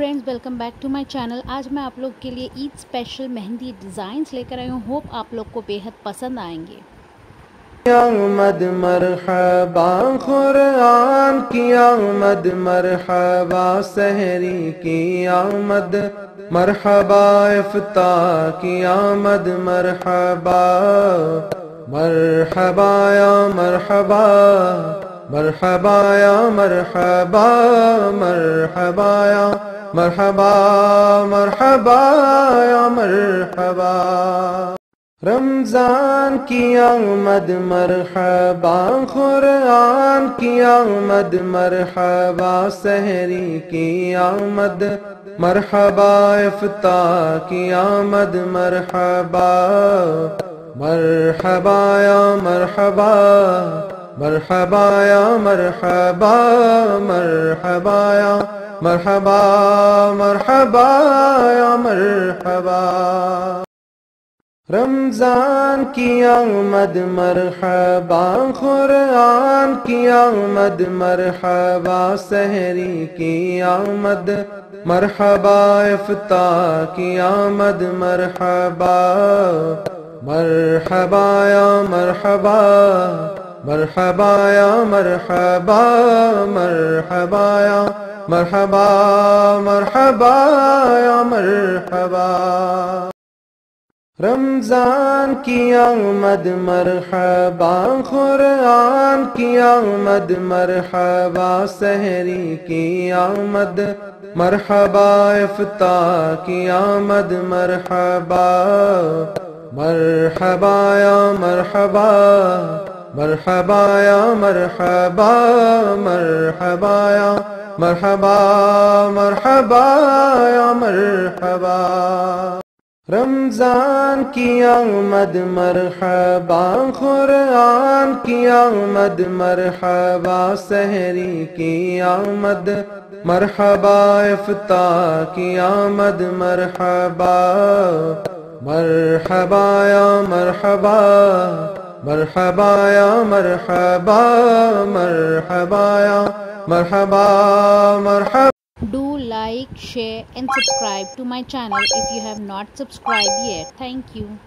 Friends welcome back to my channel آج میں آپ لوگ کے لیے عید اسپیشل مہندی ڈیزائنز لے کر آئی ہوں. ہوپ آپ لوگ کو بے حد پسند آئیں گے. آمد مرحبا، قرآن کی آمد مرحبا سحری کی آمد مرحبا افتاح کی آمد مرحبا مرحبا یا مرحبا مرحبا یا مرحبا مرحبا یا مرحبا مرحبا یا مرحبا۔ رمضان کی آمد مرحبا، قرآن کی آمد مرحبا، سحری کی آمد مرحبا افتاح کی آمد مرحبا۔ مرحبا یا مرحبا مرحبا یا مرحبا مرحبا یا مرحبا مرحبا یا مرحبا۔ رمضان کی آمد مرحبا، قرآن کی آمد مرحبا، سحری کی آمد مرحبا، افتاح کی آمد مرحبا۔ مرحبا یا مرحبا مرحبا یا مرحبا مرحبا یا مرحبا مرحبا یا مرحبا۔ رمضان کی آمد مرحبا، قرآن کی آمد مرحبا، سحری کی آمد مرحبا، افتاح کی آمد مرحبا۔ مرحبا یا مرحبا مرحبا یا مرحبا مرحبا یا مرحبا مرحبا یا مرحبا۔ رمضان کی آمد مرحبا، قرآن کی آمد مرحبا، سحری کی آمد مرحبا، افتاح کی آمد مرحبا۔ مرحبا یا مرحبا مرحبا یا مرحبا مرحبا یا مرحبا مرحبا Do like, share and subscribe to my channel if you have not subscribed yet. Thank you.